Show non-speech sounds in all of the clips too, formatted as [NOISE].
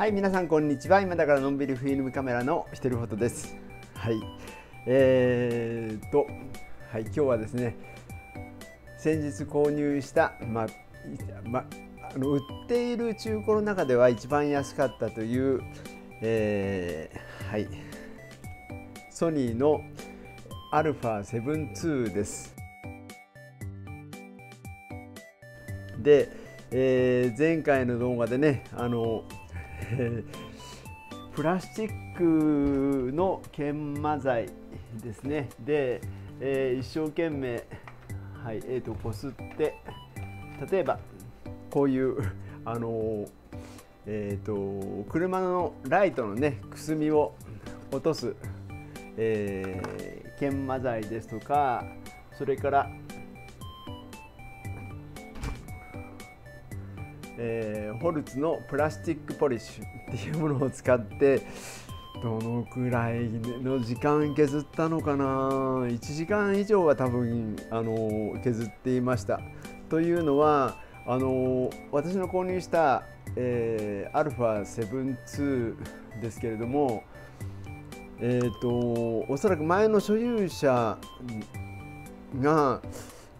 はい皆さんこんにちは。今だからのんびりフィルムカメラのひとりフォトです。はい。えー、とはい今日はですね先日購入したままあの売っている中古の中では一番安かったという、えー、はい。ソニーの α7-2 です。で、えー、前回の動画でねあの [LAUGHS] プラスチックの研磨剤ですね。で、えー、一生懸命、はいえーと、こすって例えばこういうあのえーと、車のライトのねくすみを落とす、えー、研磨剤ですとかそれからえー、ホルツのプラスチックポリッシュっていうものを使ってどのくらいの時間削ったのかな？1時間以上は多分あの削っていました。というのはあの私の購入した、えー、α7-2 ですけれどもえーと、とおそらく前の所有者が、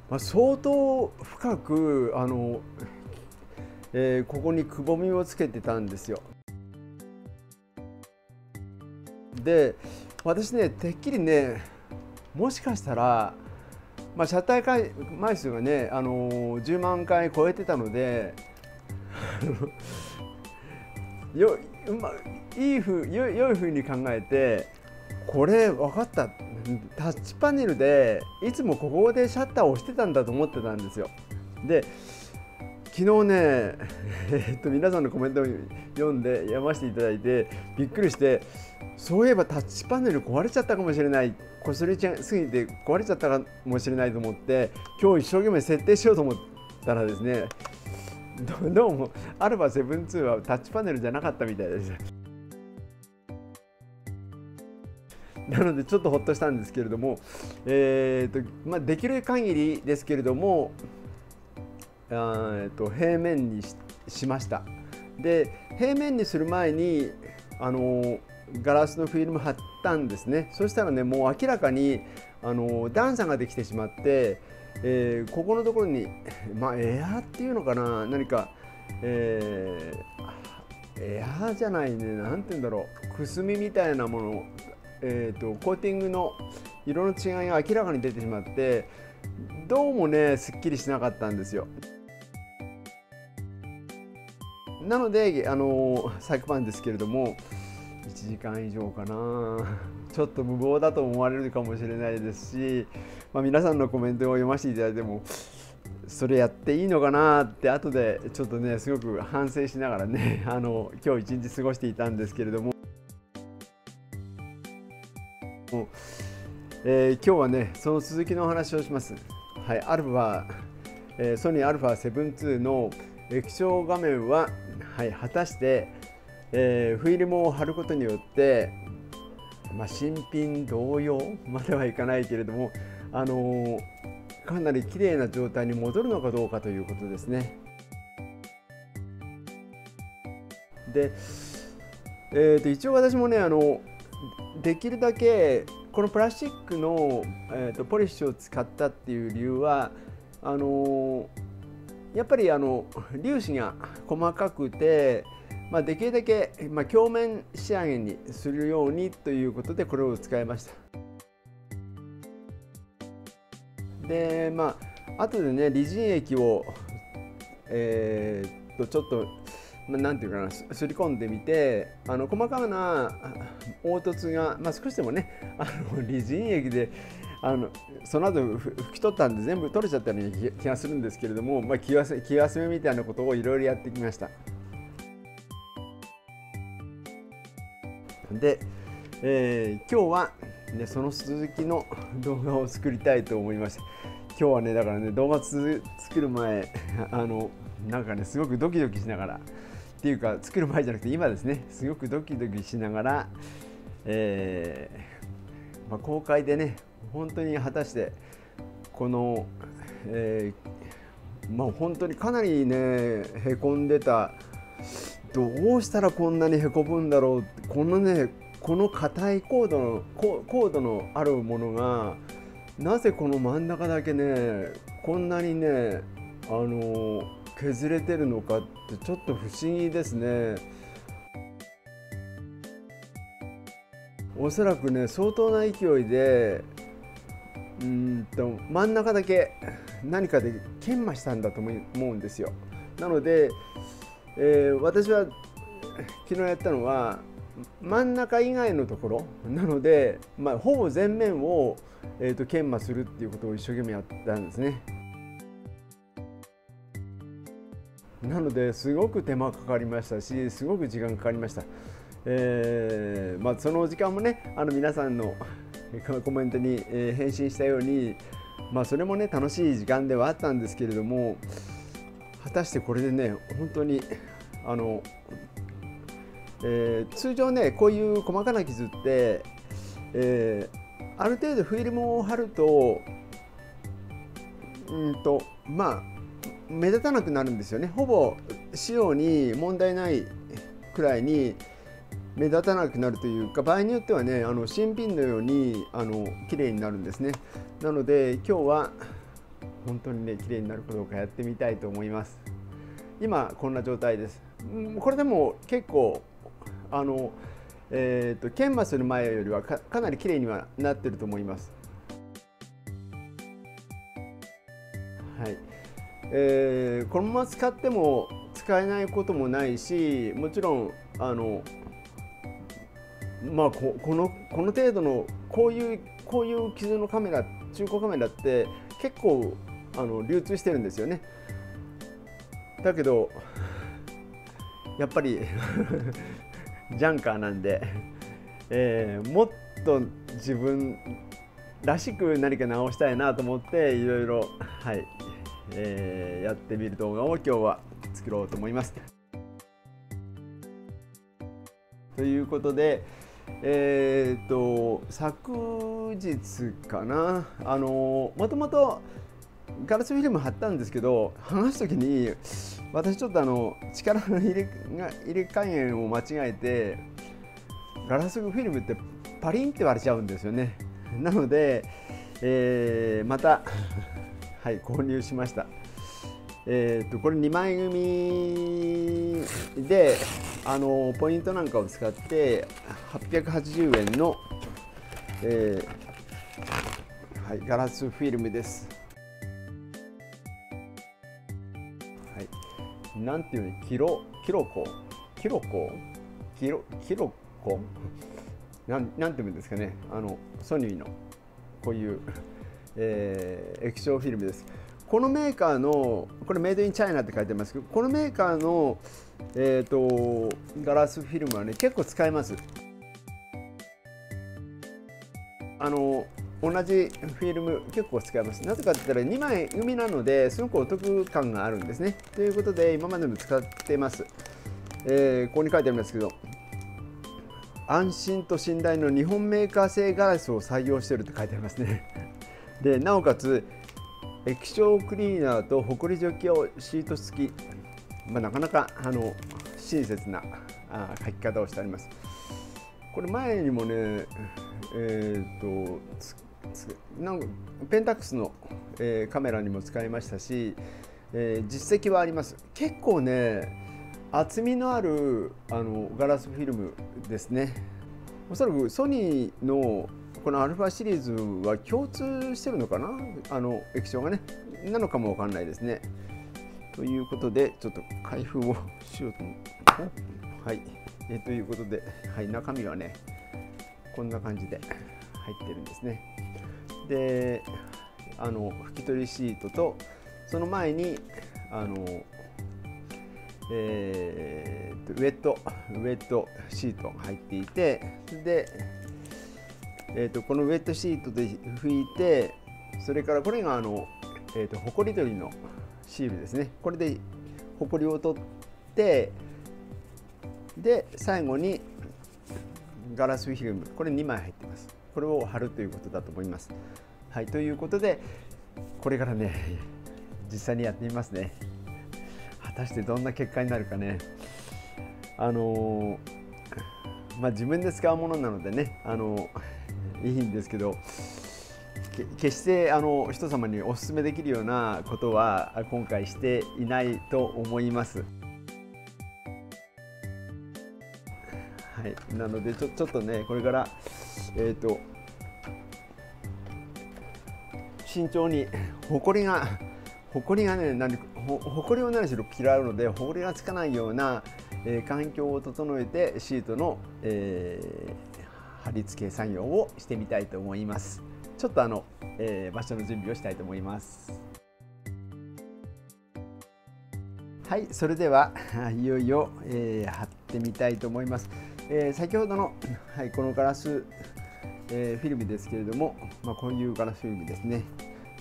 まあ、相当深くあのえー、ここにくぼみをつけてたんですよ。で私ねてっきりねもしかしたら、まあ、車体回枚数がね、あのー、10万回超えてたので [LAUGHS] よ、まいいふよ良いふうに考えてこれ分かったタッチパネルでいつもここでシャッターを押してたんだと思ってたんですよ。で昨日ね、[LAUGHS] えっと、皆さんのコメントを読んで読ませていただいてびっくりしてそういえばタッチパネル壊れちゃったかもしれないこすりちゃすぎて壊れちゃったかもしれないと思って今日一生懸命設定しようと思ったらですねどうも α7-2 はタッチパネルじゃなかったみたいです。[LAUGHS] なのでちょっとほっとしたんですけれども、えーとまあ、できる限りですけれどもえっと平面にしました。で平面にする前にあのガラスのフィルム貼ったんですね。そしたらねもう明らかにあの段差ができてしまって、えー、ここのところにまあエアーっていうのかな？何か、えー、エアーじゃないね。何て言うんだろう。くすみみたいなもの、えーとコーティングの色の違いが明らかに出てしまってどうもねすっきりしなかったんですよ。なのであの昨晩ですけれども1時間以上かな [LAUGHS] ちょっと無謀だと思われるかもしれないですし、まあ、皆さんのコメントを読ませていただいてもそれやっていいのかなって後でちょっとねすごく反省しながらね [LAUGHS] あの今日一日過ごしていたんですけれども、えー、今日はねその続きのお話をします。はい、アルファ、えー、ソニー α7-2 の液晶画面ははい、果たして、えー、フィルムを貼ることによって、まあ、新品同様 [LAUGHS] まではいかないけれども、あのー、かなり綺麗な状態に戻るのかどうかということですね。で、えー、と一応私もねあのできるだけこのプラスチックの、えーと、ポリッシュを使ったっていう理由はあのーやっぱりあの粒子が細かくて、まあ、できるだけ、まあ、鏡面仕上げにするようにということでこれを使いました。でまあ後でねリジン液をえー、っとちょっと何て言うかなすり込んでみてあの細かな凹凸が、まあ、少しでもねあのリジン液であのその後拭き取ったんで全部取れちゃったような気がするんですけれども、まあ、気休気休めみたいなことをいろいろやってきました。で、えー、今日は、ね、その続きの動画を作りたいと思いました。今日はねだからね動画作る前 [LAUGHS] あのなんかねすごくドキドキしながらっていうか作る前じゃなくて今ですねすごくドキドキしながら、えーまあ、公開でね本当に果たしてこの、えー、まあ本当にかなりねへこんでたどうしたらこんなにへこむんだろうこのねこの硬いコードのコードのあるものがなぜこの真ん中だけねこんなにねあの削れてるのかってちょっと不思議ですね。おそらくね相当な勢いでうんと真ん中だけ何かで研磨したんだと思うんですよ。なので、えー、私は昨日やったのは真ん中以外のところなので、まあ、ほぼ全面を、えーと、研磨するっていうことを一生懸命やったんですね。なのですごく手間かかりましたしすごく時間かかりました。えーまあ、その時間もねあの皆さんの [LAUGHS] コメントに、え返信したように、まあ、それもね楽しい時間ではあったんですけれども果たしてこれでね本当にあの、えー、通常ねこういう細かな傷って、えー、ある程度フィルムを貼るとうんとまあ目立たなくなるんですよね。ほぼ仕様に問題ないくらいに目立たなくなるというか場合によってはねあの新品のようにあの綺麗になるんですね。なので今日は本当にね綺麗になるかどうかやってみたいと思います。今こんな状態です。これでも結構あのえーと、研磨する前よりはかなり綺麗にはなってると思います。はい。えー、このまま使っても使えないこともないしもちろんあのまあこのこの程度のこういうこういう傷のカメラ中古カメラって結構あの流通してるんですよねだけどやっぱり [LAUGHS] ジャンカーなんで、えー、もっと自分らしく何か直したいなと思っていろいろ、はいえー、やってみる動画を今日は作ろうと思います。ということで、えー、っと昨日かな。あのもともとガラスフィルム貼ったんですけど剥がす時に私ちょっとあの力の入れ入れ加減を間違えてガラスフィルムってパリンって割れちゃうんですよね。なので、えー、またはい購入しました。えーと、これ2枚組であのポイントなんかを使って880円の、えーはい、ガラスフィルムです。はい、なんていうの？キロキロコキロコキロキロコなんなんていうんですかね。あのソニーのこういう、えー、液晶フィルムです。このメーカーのこれメイドインチャイナって書いてますけどこのメーカーの、えーと、ガラスフィルムはね結構使えます。あの同じフィルム結構使えます。なぜかって言ったら2枚海なのですごくお得感があるんですね。ということで今までも使ってます、えー、ここに書いてありますけど安心と信頼の日本メーカー製ガラスを採用していると書いてありますね。でなおかつ液晶クリーナーとほこり除去シート付き、まあ、なかなかあの親切なあ書き方をしてあります。これ前にもね、えーと、なんペンタックスの、えー、カメラにも使いましたし、えー、実績はあります。結構ね厚みのあるあのガラスフィルムですね。おそらくソニーのこのアルファシリーズは共通してるのかな？あの液晶がね。なのかもわかんないですね。ということでちょっと開封をしようと思うはい。えということで、はい、中身はねこんな感じで入ってるんですね。であの拭き取りシートとその前にあのえー、ウェットウェットシートが入っていてでえーと、このウェットシートで拭いてそれからこれがあの、えーと、ほこり取りのシールですね。これでほこりを取ってで最後にガラスフィルムこれ2枚入ってます。これを貼るということだと思います。はいということでこれからね実際にやってみますね。果たしてどんな結果になるかね。あのまあ、自分で使うものなのでねあのいいんですけど決してあの人様にお勧めできるようなことは今回していないと思います。はい、なのでちょちょっとねこれからえっ、ー、と慎重にほこりがほこりがね何ほほこりを何しろ嫌うのでほこりがつかないような、えー、環境を整えてシートの、えー、貼り付け作業をしてみたいと思います。ちょっとあの、えー、場所の準備をしたいと思います。はいそれでは [LAUGHS] いよいよ、えー、貼ってみたいと思います、えー、先ほどの、はい、このガラス、えー、フィルムですけれども、まあ、こういうガラスフィルムですね。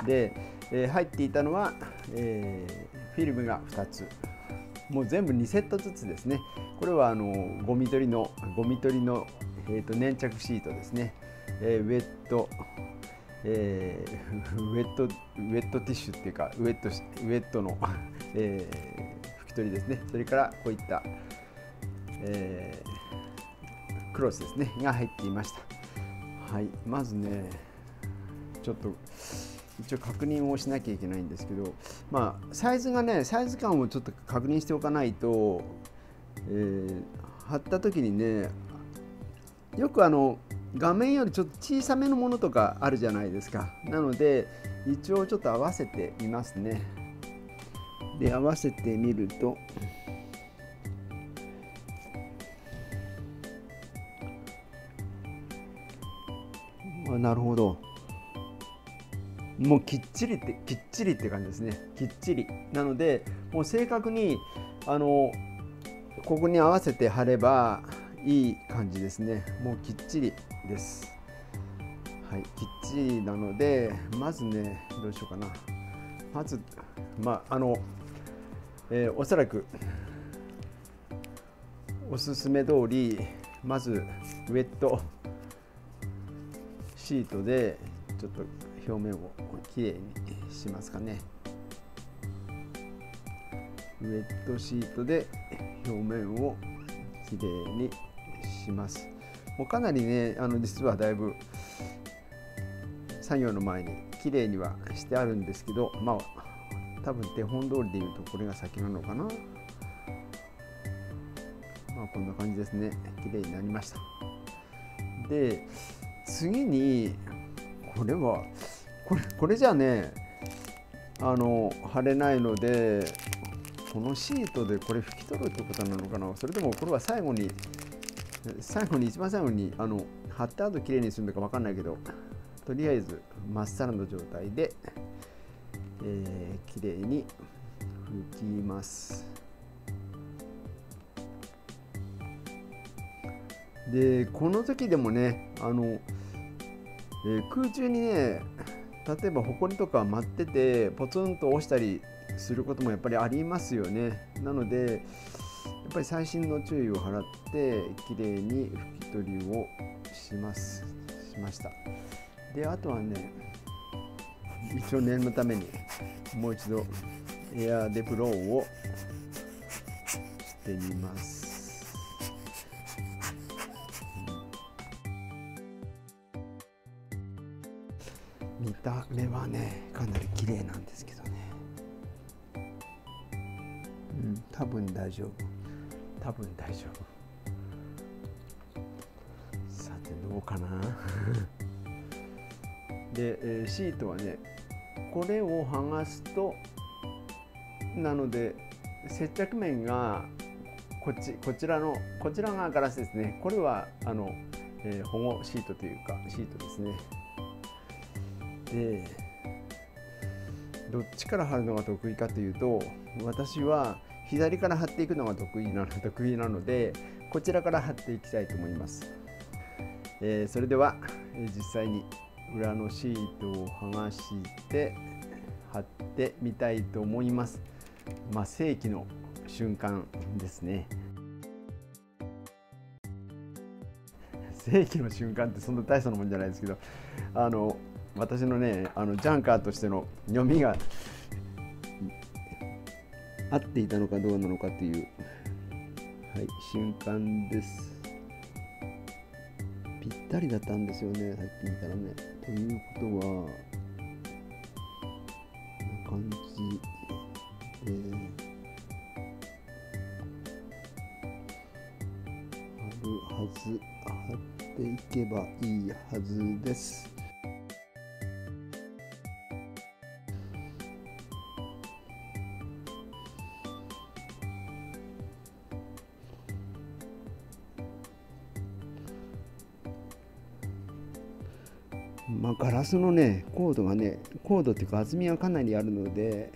で、えー、入っていたのは、えー、フィルムが2つ。もう全部2セットずつですね。これはあのゴミ取りのゴミ取りの、えーと、粘着シートですね、えー、ウェット、えー、[LAUGHS] ウェットウェットティッシュっていうかウェットウェットの、[LAUGHS] えー、拭き取りですね。それからこういった、えー、クロスですね。が入っていました。はい。まずねちょっと一応確認をしなきゃいけないんですけど、まあ、サイズがねサイズ感をちょっと確認しておかないと、えー、貼った時にねよくあの画面よりちょっと小さめのものとかあるじゃないですか。なので一応ちょっと合わせてみますね。で合わせてみるとあなるほど。もうきっちりってきっちりって感じですね。きっちり。なのでもう正確にあのここに合わせて貼ればいい感じですね。もうきっちりです。はいきっちりなのでまずねどうしようかな。まずまああの、えー、おそらくおすすめ通りまずウェットシートでちょっと表面をきれいにしますかね。ウェットシートで表面をきれいにします。もうかなりねあの実はだいぶ作業の前にきれいにはしてあるんですけどまあ多分手本通りで言うとこれが先なのかな。まあこんな感じですね。きれいになりました。で次にこれはこれこれじゃねあの貼れないのでこのシートでこれ拭き取るってことなのかな。それともこれは最後に最後に一番最後にあの貼った後きれいにするのか分かんないけどとりあえずまっさらの状態で、えー、きれいに拭きます。でこの時でもねあの、えー、空中にね例えばほこりとか舞っててポツンと押したりすることもやっぱりありますよね。なのでっぱり細心の注意を払ってきれいに拭き取りをします。しました。であとはね一応念のためにもう一度エアーデブローをしてみます。見た目はねかなり綺麗なんですけどね。うん多分大丈夫。多分大丈夫。さてどうかな？[LAUGHS] で、えー、シートはねこれを剥がすとなので接着面がこっちこちらのこちらがガラスですねこれはあの、えー、保護シートというかシートですね。でどっちから貼るのが得意かというと私は左から貼っていくのが得意なの得意なのでこちらから貼っていきたいと思います、えー、それでは、えー、実際に裏のシートを剥がして貼ってみたいと思います。まあ正規の瞬間ですね。正規の瞬間ってそんな大層なもんじゃないですけどあの私のねあのジャンカーとしての読みが合っていたのかどうなのかという、はい瞬間です。ぴったりだったんですよねさっき見たらね。ということはこんな感じであるはず貼っていけばいいはずです。まあ、ガラスのねコードがねコードっていうか厚みがかなりあるので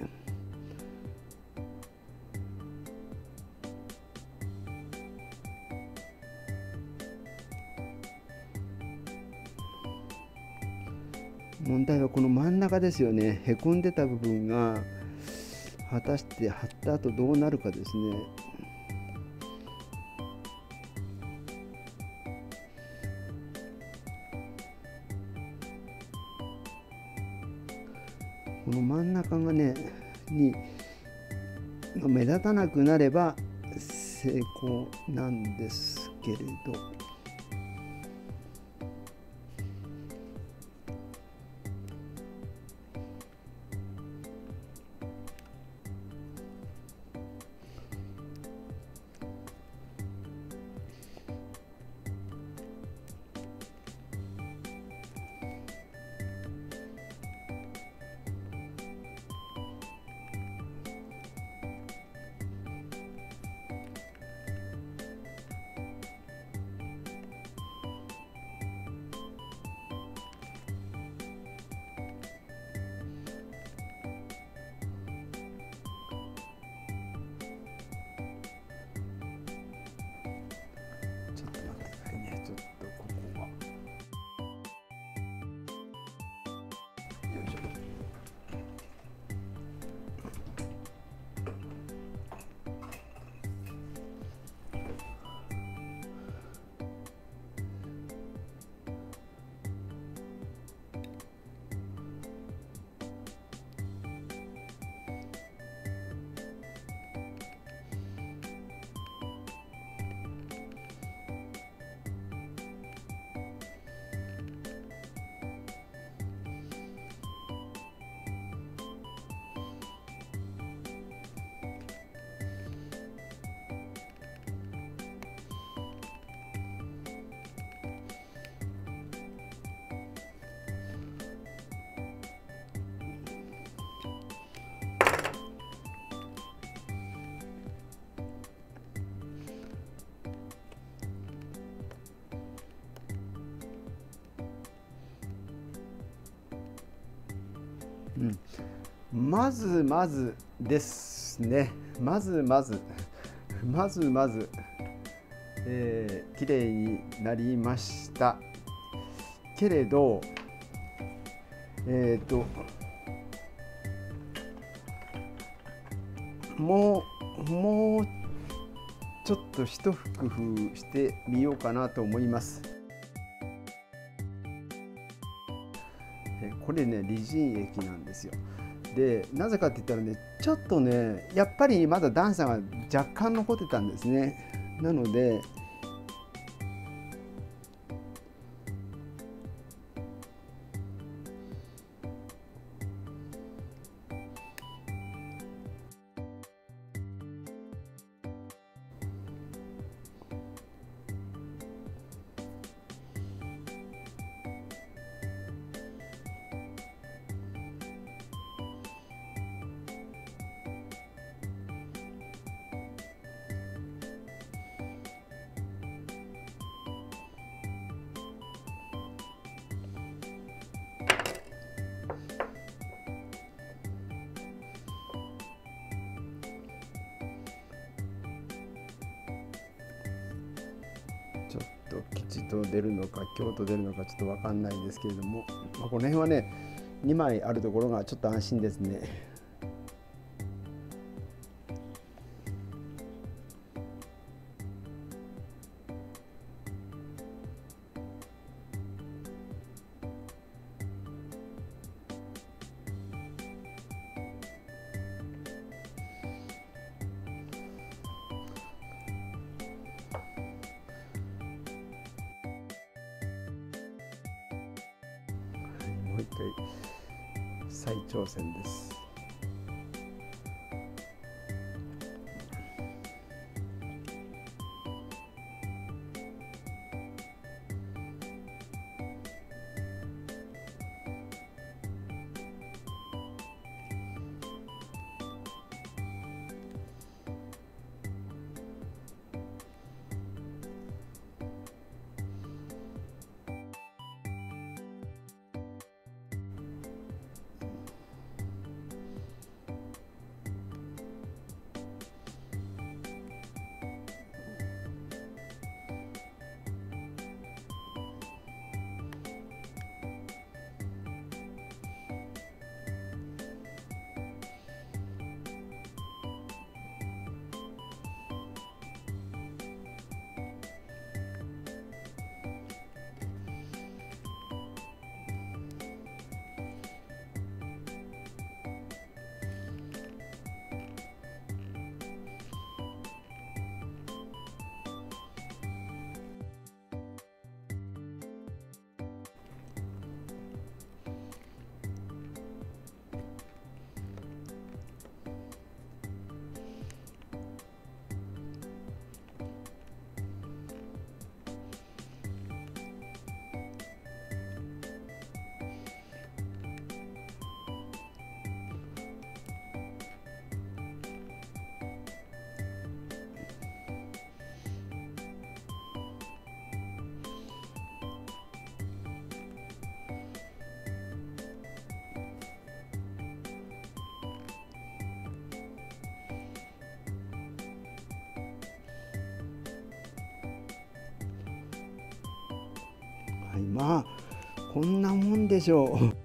問題はこの真ん中ですよね。へこんでた部分が果たして貼った後どうなるかですね。この真ん中がねに目立たなくなれば成功なんですけれど。うん、まずまずですね。まずまずまずまず、えー、綺麗になりました。けれどえっ、ともうもうちょっと一工夫してみようかなと思います。これねリジン液なんですよ。でなぜかって言ったらねちょっとねやっぱりまだ段差が若干残ってたんですね。なのでと吉と出るのか京都出るのかちょっと分かんないんですけれども、まあ、この辺はね2枚あるところがちょっと安心ですね。再挑戦です。まあこんなもんでしょう。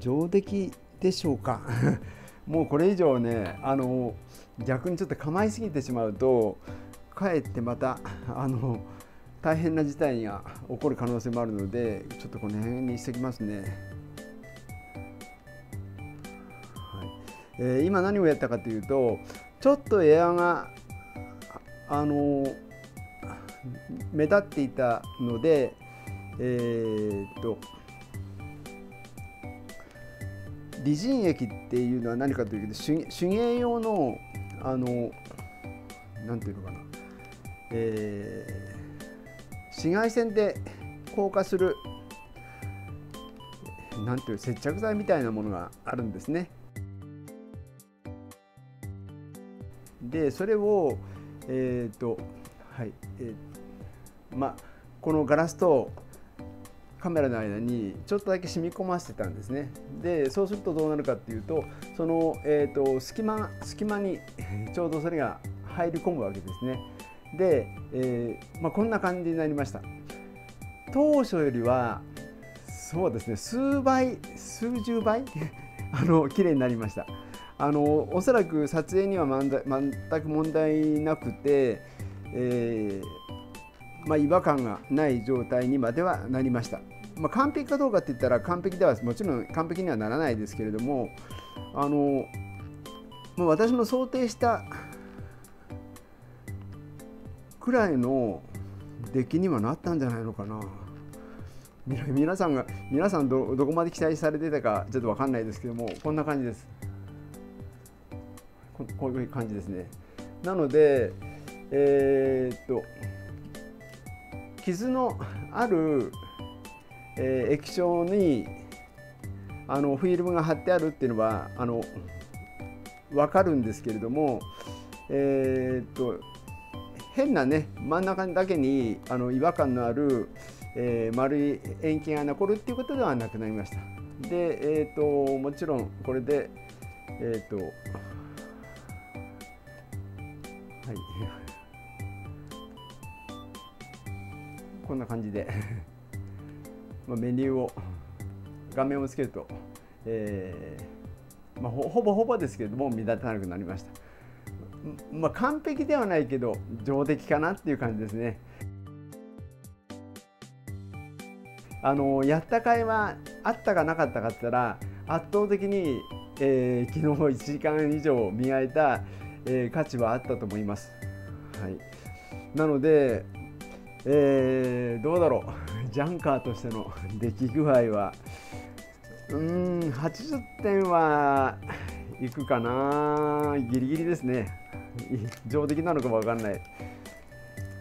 上出来でしょうか。[LAUGHS] もうこれ以上ねあの逆にちょっと構いすぎてしまうとかえってまたあの大変な事態が起こる可能性もあるのでちょっとこの辺にしてきますね。はい。えー、今何をやったかというとちょっとエアがあの目立っていたので、えー、っと理人液っていうのは何かというと手芸用のあのなんていうのかな、えー、紫外線で硬化するなんていう接着剤みたいなものがあるんですね。でそれをえっ、ー、とはい、えー、まあこのガラスとカメラの間にちょっとだけ染み込ませてたんですね。でそうするとどうなるかっていうとその、えーと、隙間隙間にちょうどそれが入り込むわけですね。で、えー、まあ、こんな感じになりました。当初よりはそうですね数倍数十倍？[LAUGHS] あの綺麗になりました。あのおそらく撮影には全く問題なくて、えー、まあ、違和感がない状態にまではなりました。まあ、完璧かどうかって言ったら完璧ではもちろん完璧にはならないですけれどもあの、まあ、私の想定したくらいの出来にはなったんじゃないのかな。皆さんが皆さんどどこまで期待されてたかちょっと分かんないですけどもこんな感じです。こういう感じですね。なので、えー、っと傷のある、えー、液晶にあのフィルムが貼ってあるっていうのはあの分かるんですけれども、えー、っと変なね真ん中だけにあの違和感のある、えー、丸い塩基が残るっていうことではなくなりました。で、えーと、もちろんこれで、えーとはいこんな感じで [LAUGHS] まあメニューを画面をつけると、えーまあ、ほぼほぼですけれども目立たなくなりました。まあ、完璧ではないけど上出来かなっていう感じですね。あのやった甲斐はあったかなかったかったら圧倒的に、えー、昨日1時間以上磨いたえー、価値はあったと思います。はい、なので、えー、どうだろう。[LAUGHS] ジャンカーとしての出来具合は。うーん80点はいくかな。ギリギリですね。上出来なのかも分かんない。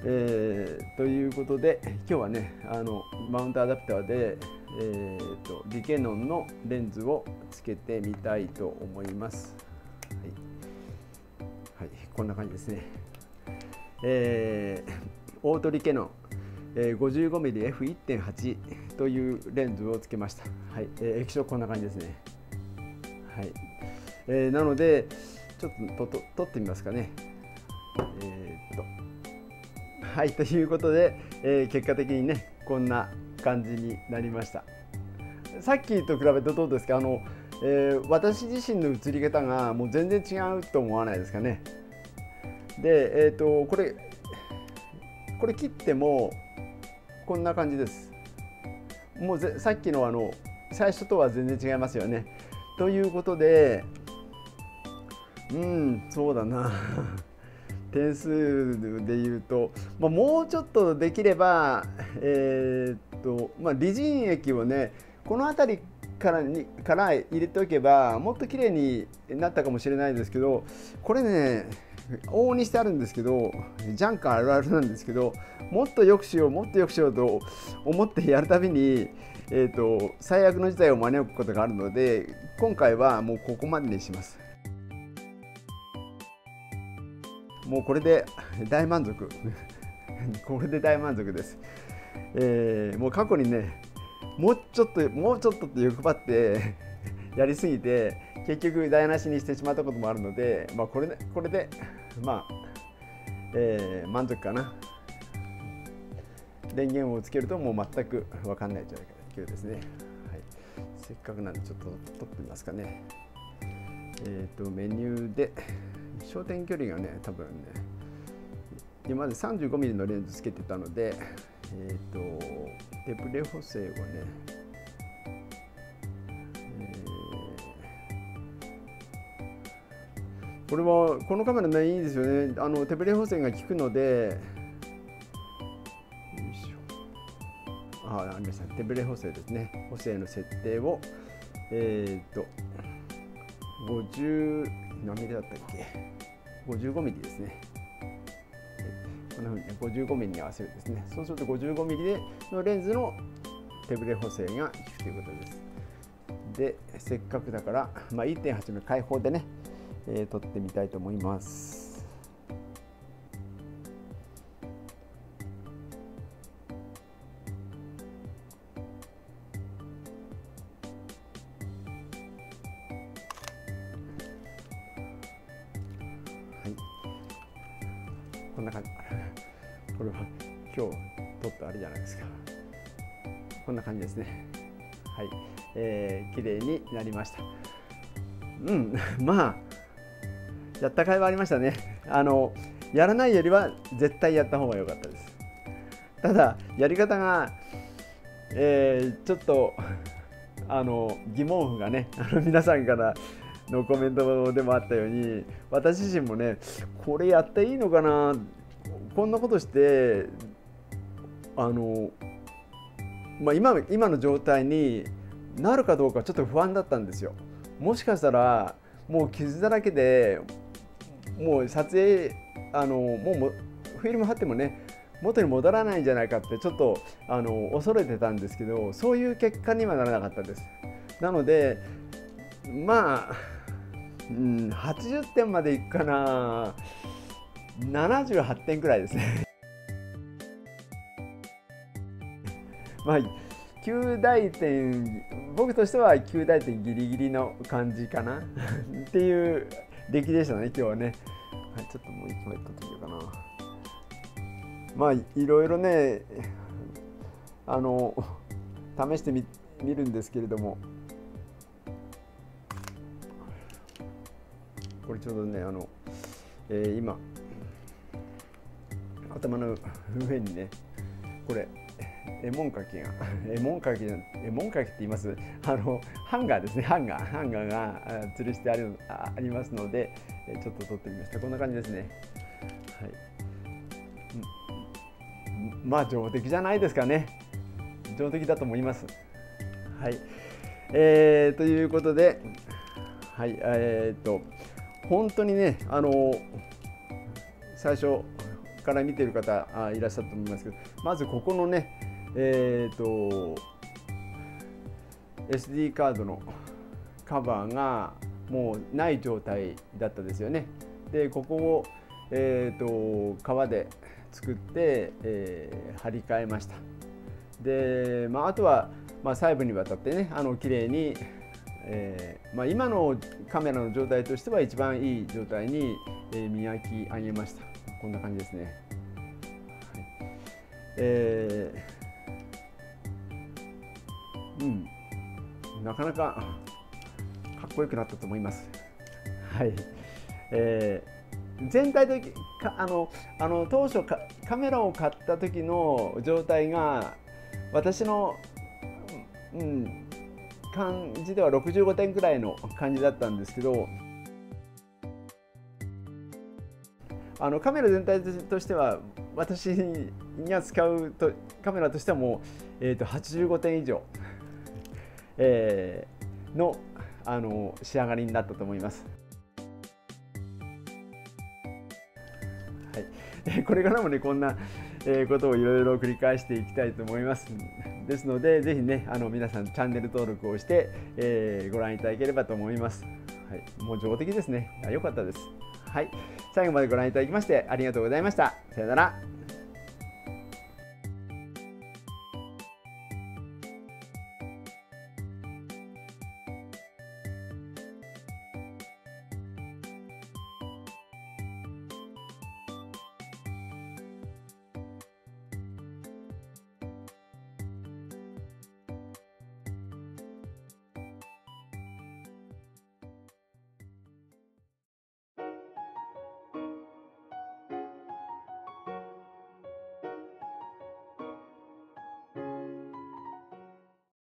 えー、ということで今日はねあのマウントアダプターで、えーと、リケノンのレンズをつけてみたいと思います、はい、はい、こんな感じですね、えー、オートリケノ、ー、55mmF1.8 というレンズをつけました、はい、液晶こんな感じですね。はい。えー、なのでちょっとと撮ってみますかね。えー、っと。はい。[LAUGHS] ということで、えー、結果的にねこんな感じになりました。さっきと比べてどうですか？あの、えー、私自身の映り方がもう全然違うと思わないですかね。でえっ、とこれこれ切ってもこんな感じです。もうさっきのあの最初とは全然違いますよね。ということでうんそうだな。[LAUGHS] 点数でいうと、まあ、もうちょっとできれば、えー、っとまあ、リジン液をねこの辺りからにから入れておけばもっと綺麗になったかもしれないですけどこれね往々にしてあるんですけどジャンカーあるあるなんですけどもっと良くしようもっと良くしようと思ってやるたびに、えーと最悪の事態を招くことがあるので今回はもうここまでにします。もうこれで大満足 [LAUGHS] これで大満足です、えー、もう過去にねもうちょっともうちょっとって欲張ってやりすぎて結局台無しにしてしまったこともあるので、まあ、これでこれでまあ、えー、満足かな。電源をつけるともう全く分かんないじゃないかというですね、はい、せっかくなんでちょっと撮ってみますかね。えっ、ー、とメニューで焦点距離がね多分ね今まで 35mm のレンズつけてたのでえっ、ー、とデブレ補正をね、これはこのカメラねいいですよね。あの手ブレ補正が効くので。あありました。手ブレ補正ですね。補正の設定を。えっ、と50何ミリだったっけ？55ミリですね。こんなふうに、ね、55ミリに合わせるんですね。そうすると55ミリでのレンズの手ブレ補正が効くということです。で、せっかくだから、まあ、1.8の開放でね、えー、撮ってみたいと思います。こんな感じ。これは今日撮ったあれじゃない。ですかこんな感じですね。[LAUGHS] はい。えー、綺麗になりました。うん。[LAUGHS] まあやった甲斐はありましたねあのやらないよりは絶対やった方が良かったですただやり方が、えー、ちょっとあの疑問符がねあの皆さんからのコメントでもあったように私自身もねこれやっていいのかなこんなことしてあの、まあ今、今の状態になるかどうかちょっと不安だったんですよ。もしかしたらもう傷だらけでもう撮影あのもうフィルム貼ってもね元に戻らないんじゃないかってちょっとあの恐れてたんですけどそういう結果にはならなかったです。なのでまあうん、80点までいくかな。78点くらいですね。[LAUGHS] まあ9大点僕としては9大点ギリギリの感じかな。っていう出来でしたね今日はね、はい、ちょっともう一枚取ってみようかな。まあいろいろねあの試してみ見るんですけれども。これちょうどねあの、えー、今頭の上にねこれ絵文かきが [LAUGHS] 絵文かき絵文かきって言います。あのハンガーですね。ハンガー。ハンガーが吊るしてあるありますのでちょっと撮ってみました。こんな感じですね。はい。まあ上出来じゃないですかね。上出来だと思います。はい。えー、ということではいえー、っと本当にねあの最初から見てる方あいらっしゃると思いますけどまずここのねえー、と SD カードのカバーがもうない状態だったですよね。でここを、えーと、革で作って、えー、張り替えました。で、まあ、あとは、まあ、細部にわたってねあの綺麗に、えーまあ、今のカメラの状態としては一番いい状態に、え、磨き上げましたこんな感じですね。はいえー、うん。なかなか [LAUGHS] かっこよくなったと思います。はい、えー、全体的かあのあの当初カメラを買った時の状態が私の、うん、感じでは65点くらいの感じだったんですけどあのカメラ全体としては私が使うとカメラとしてはもう、えーと85点以上。えー、のあの仕上がりになったと思います。はい、[LAUGHS] これからもねこんなことをいろいろ繰り返していきたいと思います。ですのでぜひねあの皆さんチャンネル登録をして、えー、ご覧いただければと思います。はい、もう上出来ですね。良かったです。はい、最後までご覧いただきましてありがとうございました。さよなら。